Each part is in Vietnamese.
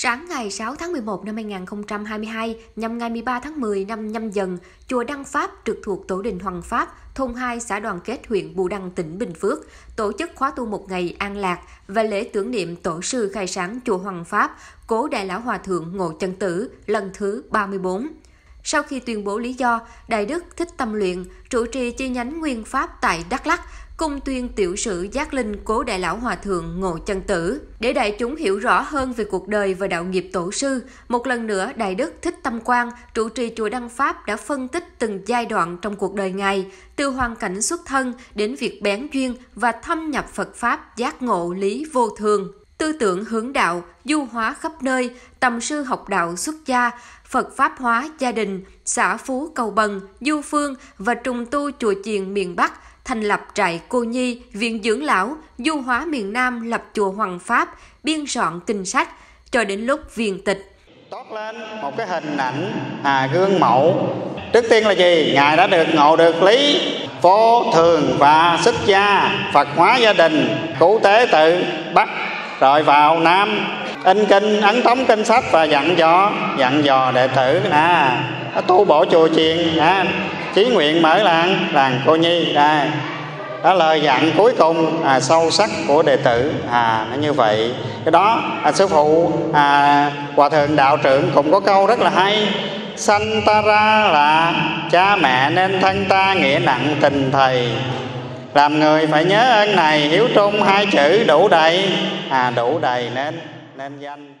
Sáng ngày 6 tháng 11 năm 2022, nhằm ngày 13 tháng 10 năm nhâm dần, chùa Đăng Pháp trực thuộc Tổ đình Hoàng Pháp, thôn 2 xã Đoàn Kết huyện Bù Đăng tỉnh Bình Phước, tổ chức khóa tu một ngày an lạc và lễ tưởng niệm tổ sư khai sáng chùa Hoàng Pháp, cố Đại Lão Hòa Thượng Ngộ Chân Tử lần thứ 34. Sau khi tuyên bố lý do, Đại Đức Thích Tâm Luyện, trụ trì chi nhánh Nguyên Pháp tại Đắk Lắk, cung tuyên tiểu sử giác linh cố đại lão hòa thượng ngộ chân tử. Để đại chúng hiểu rõ hơn về cuộc đời và đạo nghiệp tổ sư một lần nữa đại đức thích tâm quang trụ trì chùa đăng pháp đã phân tích từng giai đoạn trong cuộc đời ngài từ hoàn cảnh xuất thân đến việc bén duyên và thâm nhập phật pháp giác ngộ lý vô thường tư tưởng hướng đạo du hóa khắp nơi tầm sư học đạo xuất gia Phật Pháp hóa gia đình, xã Phú Cầu Bần, Du Phương và trùng tu chùa chiền miền Bắc, thành lập trại cô nhi, viện dưỡng lão, du hóa miền Nam lập chùa Hoàng Pháp, biên soạn kinh sách, cho đến lúc viên tịch. Tốt lên một cái hình ảnh à, gương mẫu. Trước tiên là gì? Ngài đã được ngộ được lý vô thường và xuất gia, Phật hóa gia đình, cứu tế tự bắt rồi vào Nam in kinh ấn tống kinh sách và dặn dò dặn dò đệ tử. À tu bổ chùa chiền. À, chí nguyện mở làng làng cô nhi. Đây đó lời dặn cuối cùng à, sâu sắc của đệ tử. À nó như vậy. Cái đó à, sư phụ à, hòa thượng đạo trưởng cũng có câu rất là hay. Sanh ta ra là cha mẹ nên thân ta nghĩa nặng tình thầy làm người phải nhớ ơn này, hiếu trung hai chữ đủ đầy à đủ đầy nên nên danh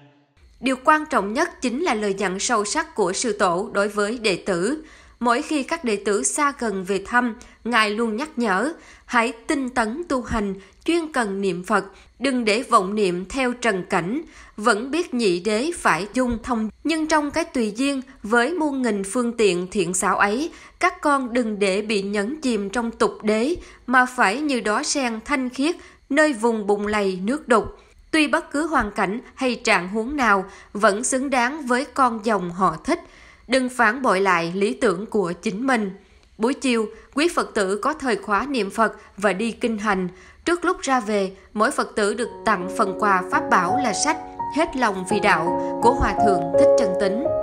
Điều quan trọng nhất chính là lời dặn sâu sắc của sư tổ đối với đệ tử. Mỗi khi các đệ tử xa gần về thăm, Ngài luôn nhắc nhở, hãy tinh tấn tu hành, chuyên cần niệm Phật, đừng để vọng niệm theo trần cảnh, vẫn biết nhị đế phải dung thông. Nhưng trong cái tùy duyên, với muôn nghìn phương tiện thiện xảo ấy, các con đừng để bị nhấn chìm trong tục đế, mà phải như đó sen thanh khiết, nơi vùng bùng lầy nước đục. Tuy bất cứ hoàn cảnh hay trạng huống nào vẫn xứng đáng với con dòng họ thích, đừng phản bội lại lý tưởng của chính mình. Buổi chiều, quý Phật tử có thời khóa niệm Phật và đi kinh hành. Trước lúc ra về, mỗi Phật tử được tặng phần quà pháp bảo là sách Hết lòng vì đạo của Hòa Thượng Thích Trần Tính.